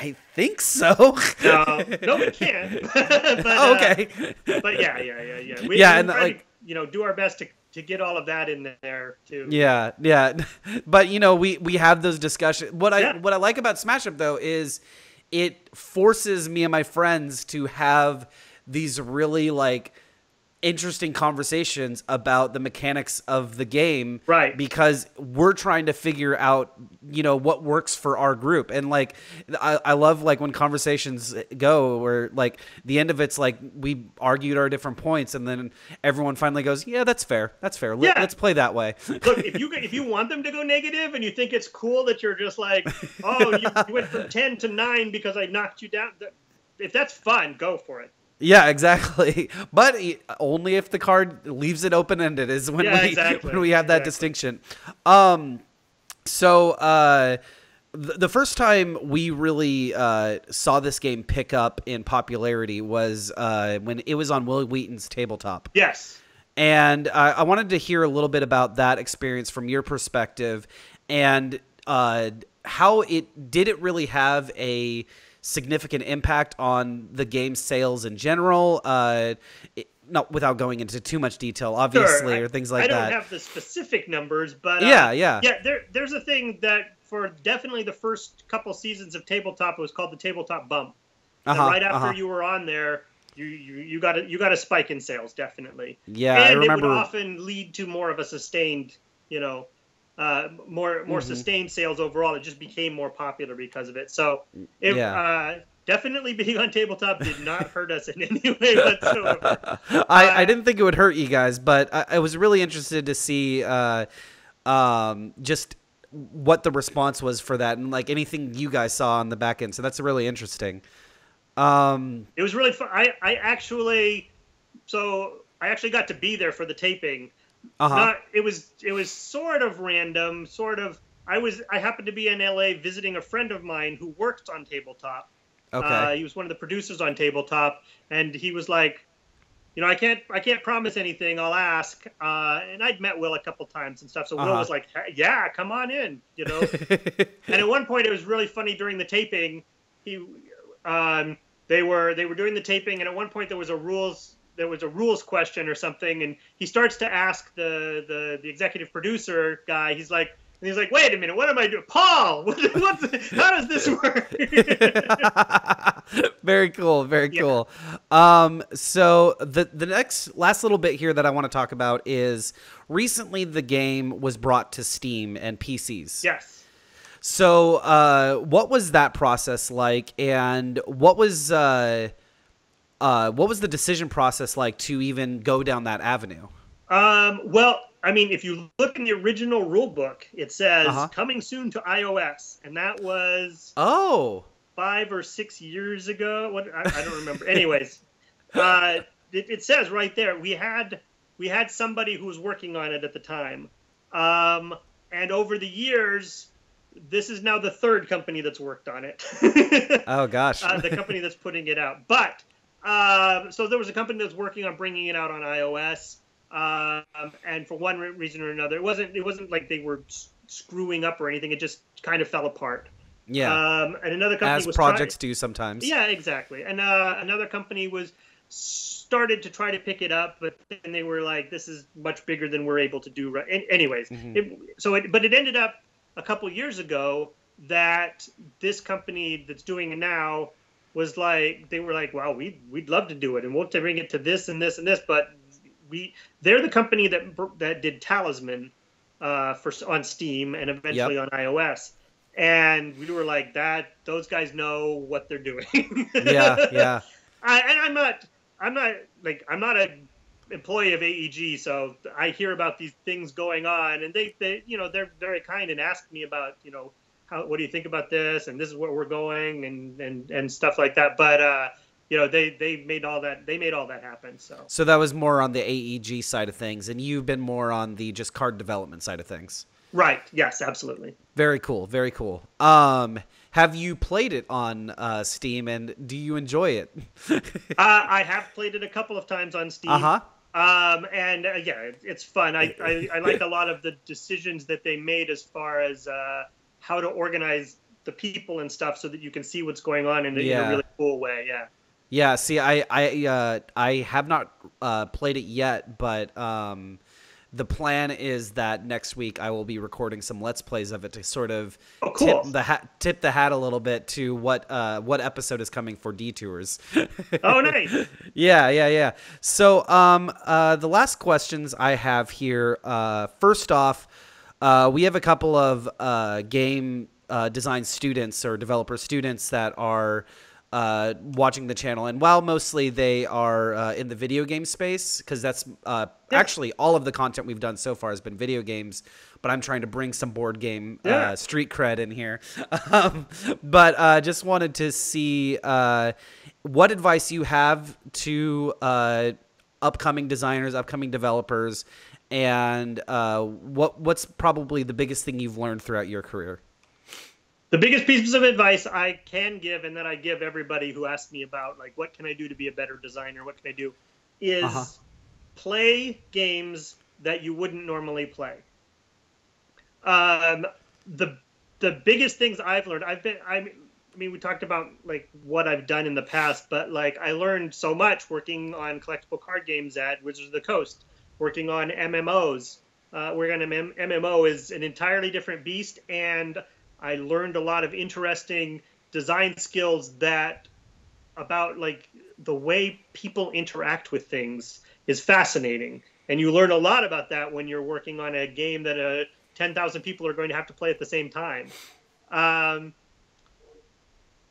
I think so. no no we can't but, Oh, uh, okay. but yeah, yeah, yeah, yeah. We, Yeah, we and, try to, like- you know, do our best to, to get all of that in there too. Yeah, yeah. But you know, we we have those discussions. What I what I like about Smash Up though is it forces me and my friends to have these really like interesting conversations about the mechanics of the game Right. because we're trying to figure out you know what works for our group and like I, I love like when conversations go where like the end of it's like we argued our different points and then everyone finally goes yeah that's fair that's fair Let, Yeah. let's play that way Look, if you if you want them to go negative and you think it's cool that you're just like, oh, you, you went from ten to nine because I knocked you down. If that's fun, go for it. Yeah, exactly. But only if the card leaves it open ended is when Yeah, we exactly. when we have that Exactly. distinction. Um, so uh, the, the first time we really uh, saw this game pick up in popularity was uh, when it was on Wil Wheaton's tabletop. Yes. And I I wanted to hear a little bit about that experience from your perspective and uh, how it did it really have a significant impact on the game sales in general. Uh, it, not without going into too much detail, obviously, Sure. or things like I don't that. have the specific numbers, but uh, Yeah, yeah. yeah. There, there's a thing that for definitely the first couple seasons of tabletop it was called the tabletop bump. Uh-huh, right after uh-huh. you were on there, you, you you got a you got a spike in sales definitely. Yeah, I and it would often lead to more of a sustained, you know, uh, more more Mm-hmm. sustained sales overall. It just became more popular because of it. So, it, Yeah. uh, definitely being on tabletop did not hurt us in any way whatsoever. I, Uh, I didn't think it would hurt you guys, but I, I was really interested to see uh, um, just what the response was for that and like anything you guys saw on the back end. So that's really interesting. Um, It was really fun. I, I actually, so I actually got to be there for the taping. Uh-huh. Not, it was it was sort of random, sort of. I was I happened to be in LA visiting a friend of mine who worked on tabletop. okay. Uh, he was one of the producers on tabletop, and he was like, you know, I can't I can't promise anything. I'll ask. Uh, and I'd met Wil a couple times and stuff, so Wil Uh-huh. was like, yeah, come on in, you know. and at one point, it was really funny during the taping. He, um, they were they were doing the taping, and at one point there was a rules there was a rules question or something, and he starts to ask the the, the executive producer guy. He's like. And he's like, "Wait a minute, what am I doing, Paul? What, what's, how does this work?" very cool very Yeah. cool um so the the next last little bit here that i want to talk about is recently the game was brought to steam and pcs yes. so uh what was that process like and what was uh uh what was the decision process like to even go down that avenue Um, well, I mean, if you look in the original rule book, it says Uh-huh. coming soon to iOS, and that was oh five or six years ago. What I, I don't remember. Anyways, uh, it, it says right there we had we had somebody who was working on it at the time, um, and over the years, this is now the third company that's worked on it. Oh gosh. uh, the company that's putting it out. But um, so there was a company that's working on bringing it out on iOS, um, and for one re- reason or another, it wasn't it wasn't like they were s- screwing up or anything. It just kind of fell apart. yeah. Um, and another company As was projects trying- do sometimes. yeah, exactly. And uh, another company was started to try to pick it up, but then they were like, "This is much bigger than we're able to do." Right. An- anyways, Mhm. it, so it, but it ended up a couple years ago that this company that's doing it now was like, they were like, "Wow, we we'd love to do it, and we'll bring it to this and this and this," but we they're the company that that did Talisman uh, for on Steam and eventually on iOS. And we were like that. Those guys know what they're doing. yeah, yeah. I, and I'm not, I'm not like, I'm not a employee of AEG, so I hear about these things going on, and they, they, you know, they're very kind and ask me about, you know, how, what do you think about this, and this is where we're going, and and and stuff like that. But uh, you know, they they made all that, they made all that happen. So So that was more on the AEG side of things, and you've been more on the just card development side of things. right, yes, absolutely. Very cool, very cool. Um, have you played it on uh, Steam, and do you enjoy it? uh, I have played it a couple of times on Steam. uh huh. Um, and uh, yeah, it's fun. I, I, I like a lot of the decisions that they made as far as uh, how to organize the people and stuff so that you can see what's going on in, a- in a really cool way. Yeah. Yeah, see, I I uh, I have not uh, played it yet, but um, the plan is that next week I will be recording some let's plays of it to sort of Oh, cool. tip the hat tip the hat a little bit to what uh, what episode is coming for detours. Oh, nice. yeah, yeah, yeah. So, um, uh, the last questions I have here. Uh, first off, uh, we have a couple of uh, game uh, design students or developer students that are uh, watching the channel, and while mostly they are uh, in the video game space, because that's uh, Yeah. actually all of the content we've done so far has been video games. But I'm trying to bring some board game Yeah. uh, street cred in here. Um, but uh, just wanted to see uh, what advice you have to uh, upcoming designers, upcoming developers, and uh, what what's probably the biggest thing you've learned throughout your career. the biggest pieces of advice I can give, and that I give everybody who asks me about, like, what can I do to be a better designer? What can I do? Is Uh-huh. play games that you wouldn't normally play. Um, the the biggest things I've learned, I've been, I mean, we talked about like what I've done in the past, but like I learned so much working on collectible card games at Wizards of the Coast, working on MMOs. Uh, working on M- MMO is an entirely different beast, and I learned a lot of interesting design skills that about like the way people interact with things is fascinating and you learn a lot about that when you're working on a game that uh, 10,000 people are going to have to play at the same time um,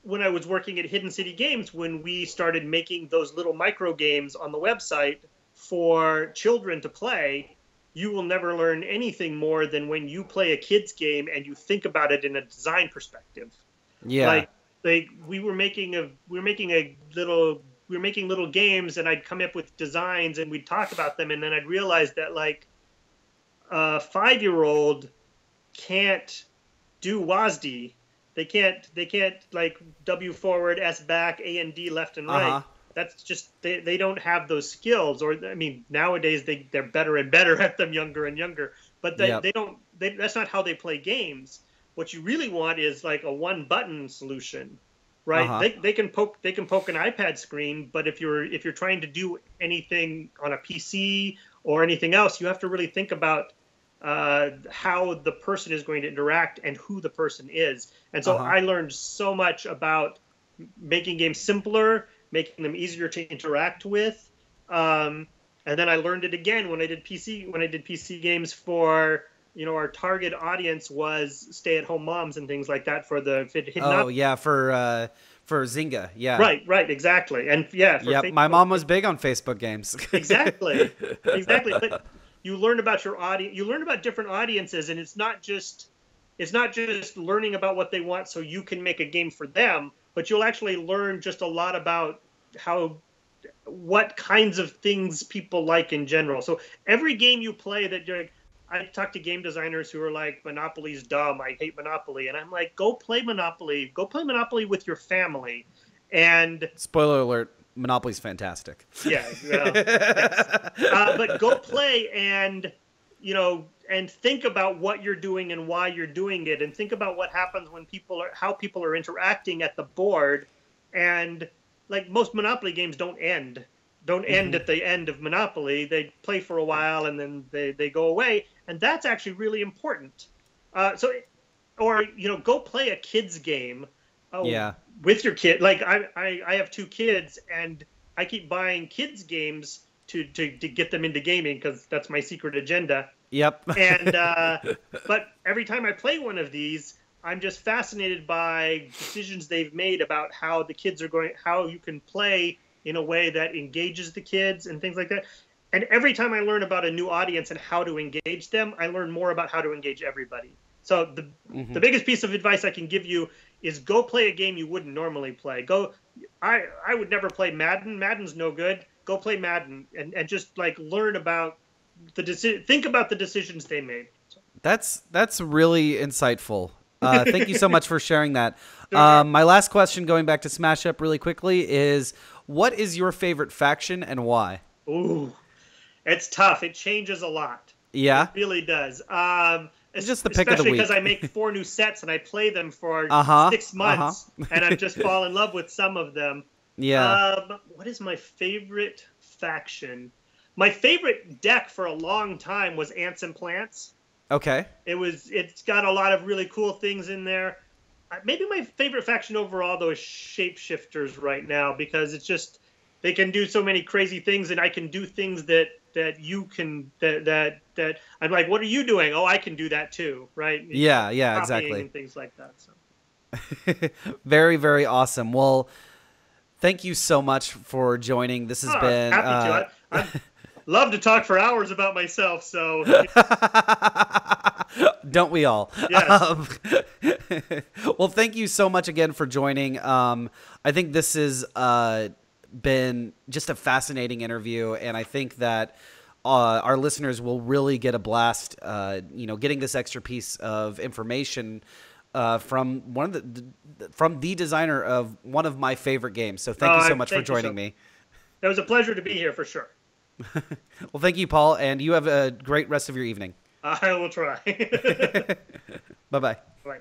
when I was working at Hidden City Games, when we started making those little micro games on the website for children to play, you will never learn anything more than when you play a kids game and you think about it in a design perspective. Yeah, Like, like we were making a we were making a little we were making little games and I'd come up with designs and we'd talk about them and then I'd realize that like a five year old can't do WASD. They can't they can't like W forward, S back, A and D left and right. Uh-huh. That's just they, they don't have those skills or I mean nowadays they, they're better and better at them younger and younger. But they, Yep. they don't they, that's not how they play games. What you really want is like a one button solution. Right? Uh-huh. They, they can poke they can poke an iPad screen, but if you're if you're trying to do anything on a PC or anything else, you have to really think about uh, how the person is going to interact and who the person is. And so Uh-huh. I learned so much about making games simpler, making them easier to interact with. Um, and then I learned it again when I did PC when I did PC games for you know our target audience was stay-at-home moms and things like that for the hidden oh yeah, for uh, for Zynga. Yeah, right right exactly and yeah Yep, my mom was big on Facebook games. exactly exactly but you learn about your audience. You learn about different audiences, and it's not just it's not just learning about what they want so you can make a game for them, but you'll actually learn just a lot about how what kinds of things people like in general. So every game you play that you're I talk to game designers who are like, Monopoly's dumb. I hate Monopoly. And I'm like, go play Monopoly. Go play Monopoly with your family. And spoiler alert, Monopoly's fantastic. Yeah. Well, uh, but go play and, you know, and think about what you're doing and why you're doing it. And think about what happens when people are, how people are interacting at the board. And like most Monopoly games don't end don't end mm-hmm. at the end of Monopoly. They play for a while and then they, they go away, and that's actually really important. Uh, so, or you know, go play a kids game. Oh, yeah. With your kid, like I, I, I have two kids, and I keep buying kids games to to, to get them into gaming because that's my secret agenda. Yep. and uh, but every time I play one of these, I'm just fascinated by decisions they've made about how the kids are going, how you can play in a way that engages the kids and things like that. And every time I learn about a new audience and how to engage them, I learn more about how to engage everybody. So the mm-hmm. the biggest piece of advice I can give you is go play a game you wouldn't normally play. Go I I would never play Madden. Madden's no good. Go play Madden and, and just like learn about the deci- think about the decisions they made. That's that's really insightful. Uh, thank you so much for sharing that. Um, my last question, going back to Smash Up really quickly, is what is your favorite faction and why? Ooh, it's tough. It changes a lot. Yeah, it really does. Um, it's just the pick of the week. because I make four new sets and I play them for uh-huh, 6 months, uh-huh. and I just fall in love with some of them. Yeah. Um, what is my favorite faction? My favorite deck for a long time was Ants and Plants. Okay. It was. It's got a lot of really cool things in there. Maybe my favorite faction overall though is Shapeshifters right now because it's just they can do so many crazy things and I can do things that that you can that that that I'm like, what are you doing? Oh, I can do that too, right? Yeah, yeah, exactly. And things like that. So. very, very awesome. Well, thank you so much for joining. This has oh, been. Happy uh, to. I, I love to talk for hours about myself. So. Don't we all? Yes. Um, well, thank you so much again for joining. Um, I think this has uh, been just a fascinating interview, and I think that uh, our listeners will really get a blast. Uh, you know, getting this extra piece of information. Uh, from one of the from the designer of one of my favorite games. So thank you so much for joining so. me. It was a pleasure to be here for sure. well, thank you, Paul, and you have a great rest of your evening. I will try. bye bye. Bye.